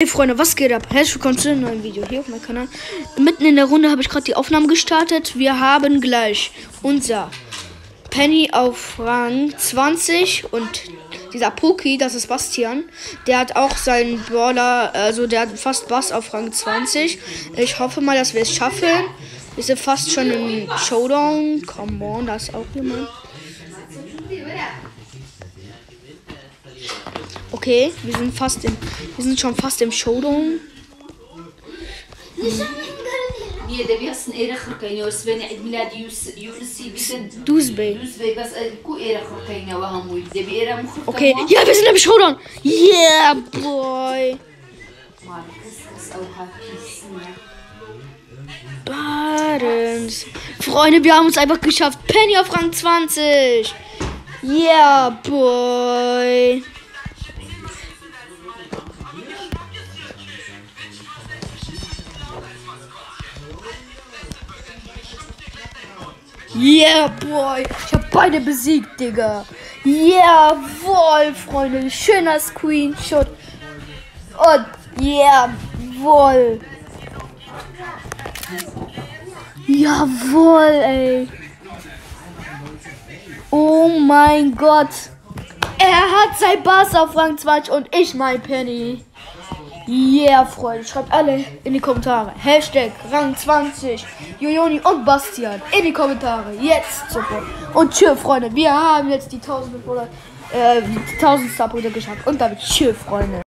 Hey Freunde, was geht ab? Herzlich willkommen zu einem neuen Video hier auf meinem Kanal. Mitten in der Runde habe ich gerade die Aufnahmen gestartet. Wir haben gleich unser Penny auf Rang 20 und dieser Poki, das ist Bastian, der hat auch seinen Brawler, also der hat fast Bass auf Rang 20. Ich hoffe mal, dass wir es schaffen. Wir sind fast schon im Showdown. Come on, da ist auch jemand. Okay, wir sind fast im, wir sind schon fast im Showdown. era mu Okay, ja, wir sind im Showdown. Yeah, boy. Badens. Freunde, wir haben uns einfach geschafft. Penny auf Rang 20. Yeah, boy. Yeah, boy. Ich hab beide besiegt, Digga. Jawohl, Freunde. Schöner Screenshot. Und jawohl. Jawohl, ey. Oh mein Gott. Er hat sein Bass auf Rang 20 und ich mein Penny. Yeah, Freunde. Schreibt alle in die Kommentare. Hashtag Rang 20. Jojoni und Bastian. In die Kommentare. Jetzt sofort. Und tschüss, Freunde. Wir haben jetzt die 1000 äh, die 1000 Starpunkte geschafft. Und damit tschüss, Freunde.